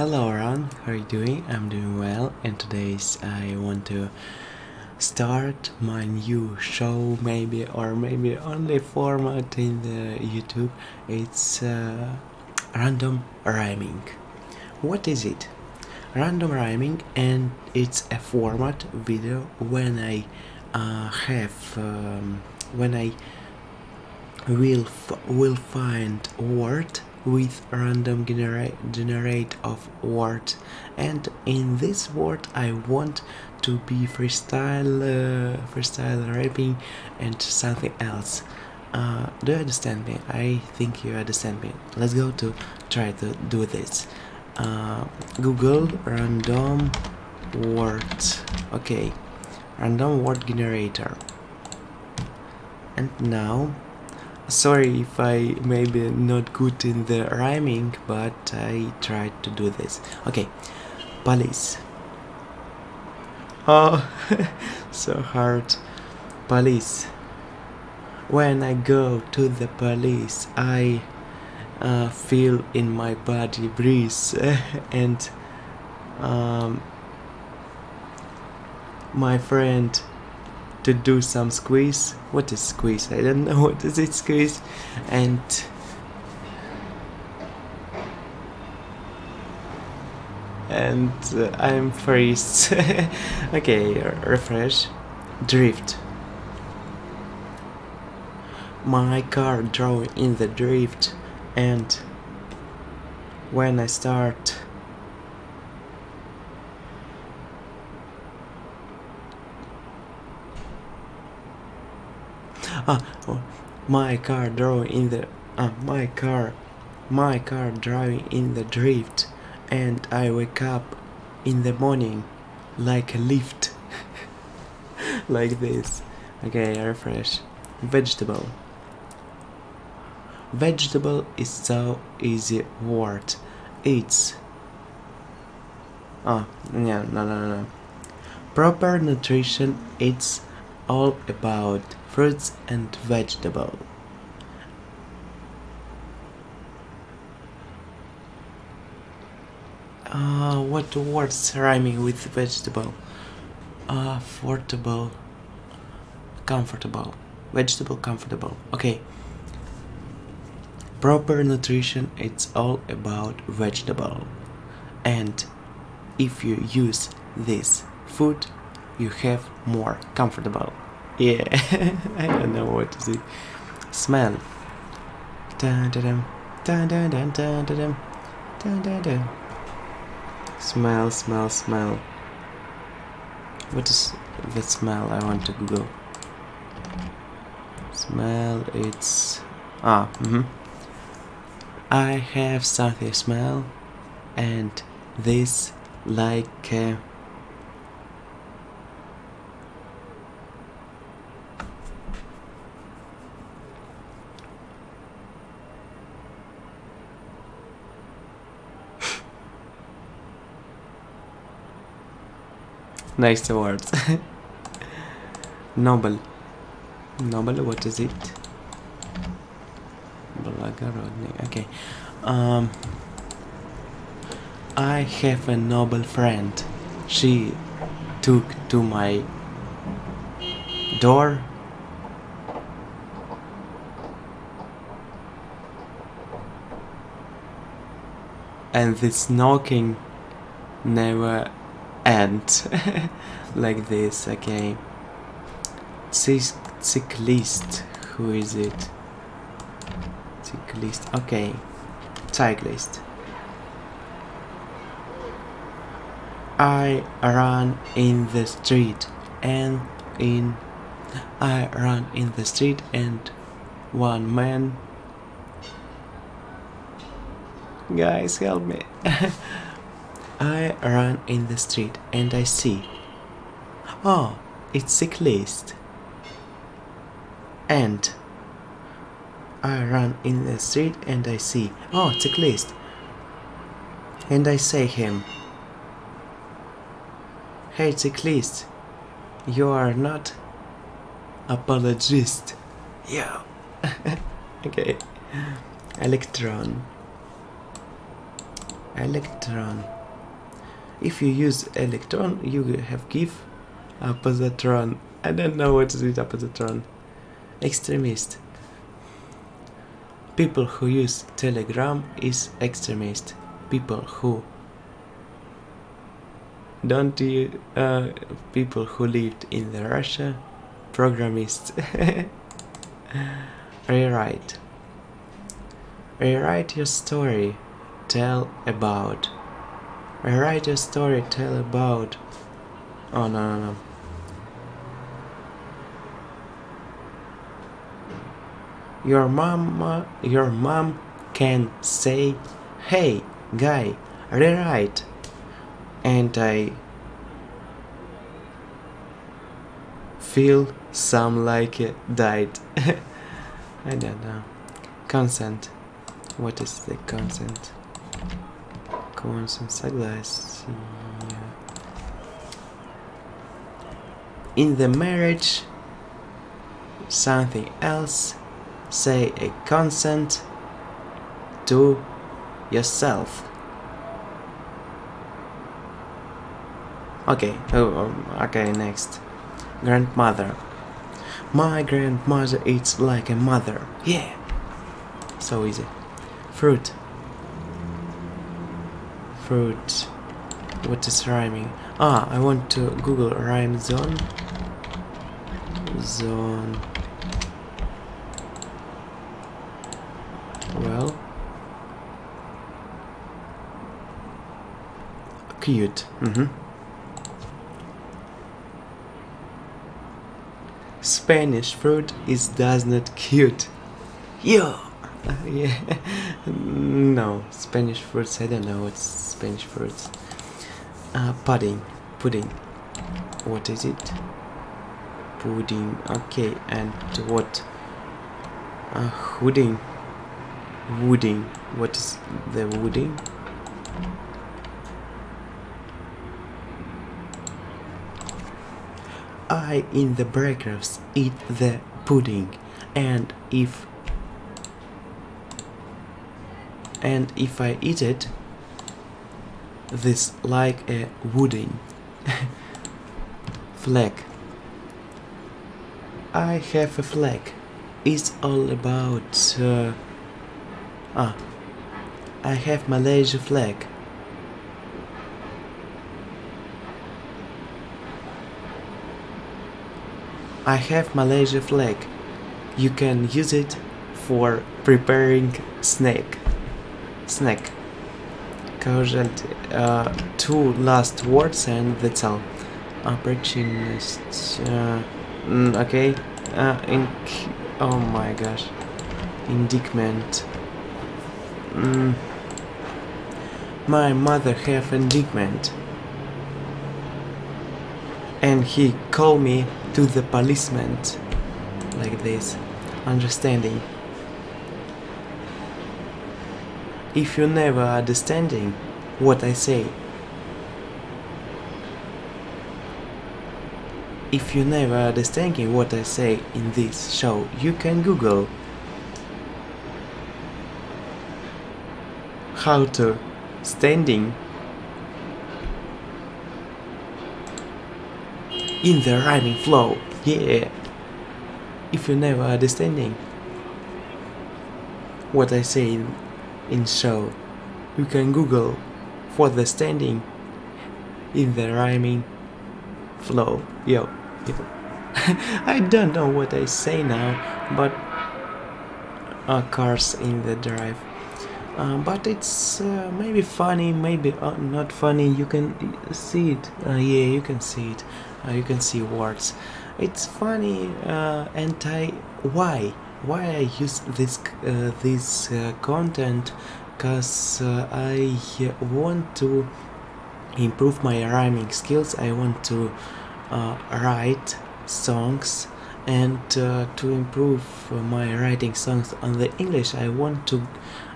Hello Ron, how are you doing? I'm doing well and today's I want to start my new show maybe or maybe only format in the YouTube. It's uh, random rhyming. What is it? Random rhyming and it's a format video when I uh, have um, when I will will find word with random generate generate of words and in this word I want to be freestyle uh, freestyle rapping and something else. Uh, do you understand me? I think you understand me. Let's go to try to do this. Uh, Google random word okay. Random word generator. And now sorry if I maybe not good in the rhyming but I tried to do this. Okay police. Oh. So hard. Police. When I go to the police I uh, feel in my body breeze and um, my friend to do some squeeze. What is squeeze? I don't know what is it squeeze. And and uh, I'm freeze. okay, refresh. Drift. My car drove in the drift and when I start ah oh, my car drove in the ah my car my car driving in the drift and I wake up in the morning like a lift. Like this. Okay refresh. Vegetable. Vegetable is so easy word. It's ah yeah no no no. Proper nutrition it's all about fruits and vegetable. Uh, what words rhyming with vegetable? Uh, affordable, comfortable, vegetable, comfortable. Okay. Proper nutrition, it's all about vegetable. And if you use this food, you have more comfortable. Yeah, I don't know what is it. Smell. Smell, smell, smell. What is the smell I want to Google? Smell, it's... Ah, mm-hmm. I have something smell and this like... Uh, nice words. Noble noble what is it? Okay. Um I have a noble friend. She took to my door. And this knocking never and like this okay. Cyclist who is it? Cyclist okay. Cyclist. I run in the street and in I run in the street and one man. Guys help me I run in the street and I see. Oh, it's cyclist. And I run in the street and I see. Oh, cyclist. And I say him. Hey cyclist, you are not apologist. Yeah. okay. Electron. electron if you use electron you have give a positron. I don't know what is a positron. Extremist. People who use telegram is extremist. People who don't you uh, people who lived in the Russia programists. Rewrite. Rewrite your story. Tell about rewrite a story tell about oh no no no your mom your mom can say hey guy rewrite and I feel some like it died. I don't know. Consent. What is the consent? acorns and sunglasses. In the marriage, something else, say a consent to yourself. Okay, oh, um, okay, next. Grandmother. My grandmother eats like a mother. Yeah! So easy. Fruit. Fruit. What is rhyming? Ah, I want to Google rhyme zone. Zone. Well. Cute. Mm-hmm. Spanish fruit is does not cute. Yo! Yeah. no, Spanish fruits, I don't know what's Spanish fruits. Uh, pudding. Pudding. What is it? Pudding. Okay, and what? Uh, wooding. Wooding. What is the wooding? I in the breakfast eat the pudding and if and if I eat it this like a wooden flag I have a flag it's all about uh, ah I have Malaysia flag I have Malaysia flag. You can use it for preparing snack. Snack. Casualty. Uh, two last words and that's all. Opportunist. Uh, mm, okay. Uh, in. Oh my gosh. Indictment. Mm. My mother have indictment. And he called me to the policeman like this understanding if you never understanding what I say if you never understanding what I say in this show you can google how to standing in the rhyming flow. Yeah. If you never understanding what I say in, show, you can Google for the standing in the rhyming flow. Yo, yo. I don't know what I say now, but uh, cars in the drive. Uh, but it's uh, maybe funny, maybe uh, not funny. You can see it. Uh, yeah, you can see it uh, you can see words it's funny uh, and I why why I use this uh, this uh, content because uh, I want to improve my rhyming skills. I want to uh, write songs and to improve my writing songs on the English. I want to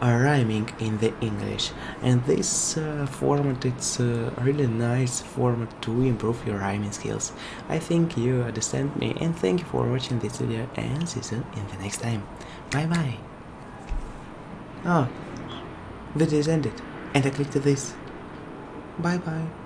rhyming in the English and this uh, format it's a really nice format to improve your rhyming skills. I think you understand me and thank you for watching this video and see you in the next time. Bye bye. Oh, this is ended. and I clicked this. Bye bye.